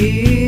you